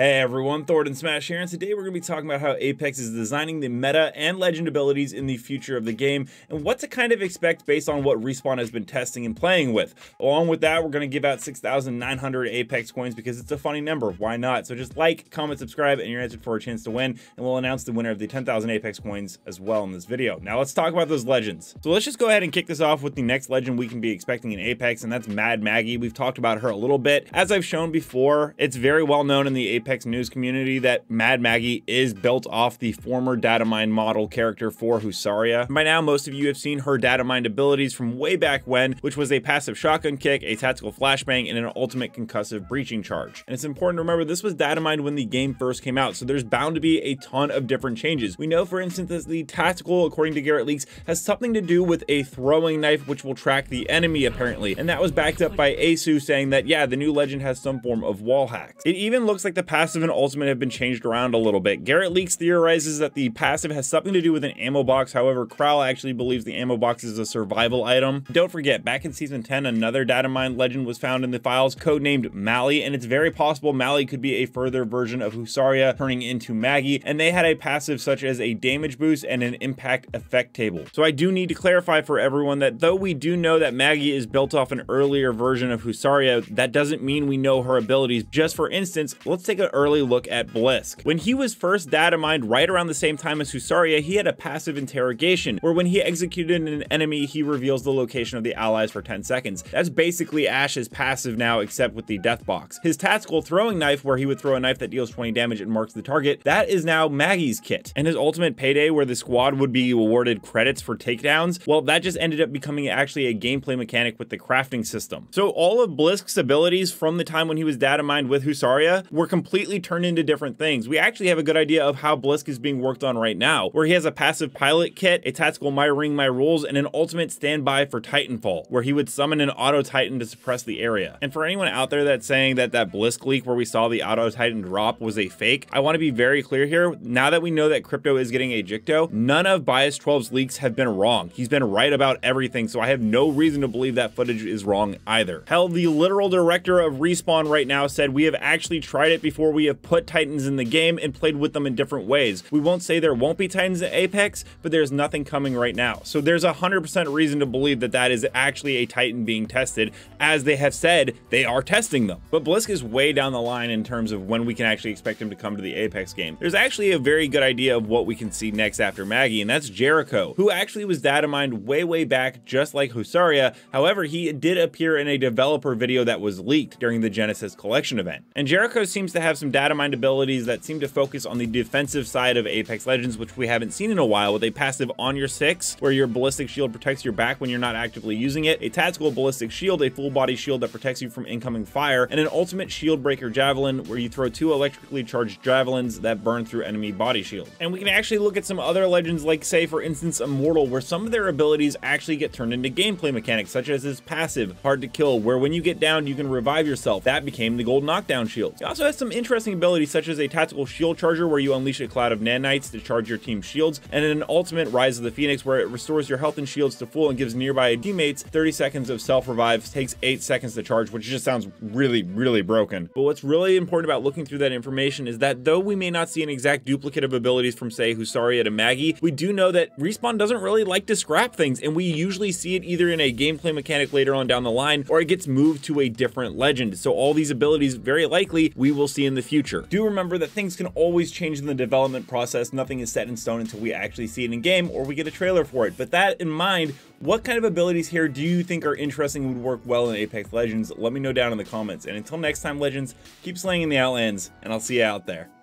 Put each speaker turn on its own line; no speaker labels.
Hey everyone, Thordan Smash here, and today we're going to be talking about how Apex is designing the meta and legend abilities in the future of the game, and what to kind of expect based on what Respawn has been testing and playing with. Along with that, we're going to give out 6,900 Apex coins because it's a funny number, why not? So just like, comment, subscribe, and you're entered for a chance to win, and we'll announce the winner of the 10,000 Apex coins as well in this video. Now let's talk about those legends. So let's just go ahead and kick this off with the next legend we can be expecting in Apex, and that's Mad Maggie. We've talked about her a little bit. As I've shown before, it's very well known in the Apex Apex news community that Mad Maggie is built off the former datamined model character for Husaria. By now, most of you have seen her datamined abilities from way back when, which was a passive shotgun kick, a tactical flashbang, and an ultimate concussive breaching charge. And it's important to remember this was datamined when the game first came out, so there's bound to be a ton of different changes. We know, for instance, that the tactical, according to GarretLeaks, has something to do with a throwing knife which will track the enemy apparently, and that was backed up by Aceu saying that yeah, the new legend has some form of wall hacks. It even looks like the passive and ultimate have been changed around a little bit. GarretLeaks theorizes that the passive has something to do with an ammo box, however, Kral actually believes the ammo box is a survival item. Don't forget, back in Season 10, another datamined legend was found in the files, codenamed Mally, and it's very possible Mally could be a further version of Husaria turning into Maggie, and they had a passive such as a damage boost and an impact effect table. So I do need to clarify for everyone that though we do know that Maggie is built off an earlier version of Husaria, that doesn't mean we know her abilities. Just for instance, let's take an early look at Blisk. When he was first data mined right around the same time as Husaria, he had a passive interrogation, where when he executed an enemy, he reveals the location of the allies for 10 seconds. That's basically Ash's passive now, except with the death box. His tactical throwing knife, where he would throw a knife that deals 20 damage and marks the target, that is now Maggie's kit. And his ultimate payday, where the squad would be awarded credits for takedowns, well, that just ended up becoming actually a gameplay mechanic with the crafting system. So all of Blisk's abilities from the time when he was data mined with Husaria were completely turned into different things. We actually have a good idea of how Blisk is being worked on right now, where he has a passive pilot kit, a tactical My Ring My Rules, and an ultimate standby for Titanfall, where he would summon an Auto Titan to suppress the area. And for anyone out there that's saying that that Blisk leak where we saw the Auto Titan drop was a fake, I want to be very clear here. Now that we know that Crypto is getting a Jicto, none of Biast12's leaks have been wrong. He's been right about everything, so I have no reason to believe that footage is wrong either. Hell, the literal director of Respawn right now said we have actually tried it before we have put Titans in the game and played with them in different ways. We won't say there won't be Titans at Apex, but there's nothing coming right now. So there's a 100% reason to believe that that is actually a Titan being tested, as they have said they are testing them. But Blisk is way down the line in terms of when we can actually expect him to come to the Apex game. There's actually a very good idea of what we can see next after Maggie, and that's Jericho, who actually was data mined way, way back, just like Husaria. However, he did appear in a developer video that was leaked during the Genesis Collection event. And Jericho seems to have some data mined abilities that seem to focus on the defensive side of Apex Legends, which we haven't seen in a while, with a passive on your six, where your ballistic shield protects your back when you're not actively using it, a tactical ballistic shield, a full body shield that protects you from incoming fire, and an ultimate shield breaker javelin, where you throw two electrically charged javelins that burn through enemy body shield. And we can actually look at some other legends, like say for instance Immortal, where some of their abilities actually get turned into gameplay mechanics, such as his passive, Hard to Kill, where when you get down, you can revive yourself. That became the gold knockdown shield. He also has some interesting abilities, such as a tactical shield charger where you unleash a cloud of nanites to charge your team's shields, and an ultimate Rise of the Phoenix where it restores your health and shields to full and gives nearby teammates 30 seconds of self-revive, takes 8 seconds to charge, which just sounds really, really broken. But what's really important about looking through that information is that though we may not see an exact duplicate of abilities from say Husaria to Maggie, we do know that Respawn doesn't really like to scrap things, and we usually see it either in a gameplay mechanic later on down the line, or it gets moved to a different legend. So all these abilities, very likely, we will see in the future. Do remember that things can always change in the development process. Nothing is set in stone until we actually see it in game or we get a trailer for it. But that in mind, what kind of abilities here do you think are interesting and would work well in Apex Legends? Let me know down in the comments. And until next time, Legends, keep slaying in the Outlands, and I'll see you out there.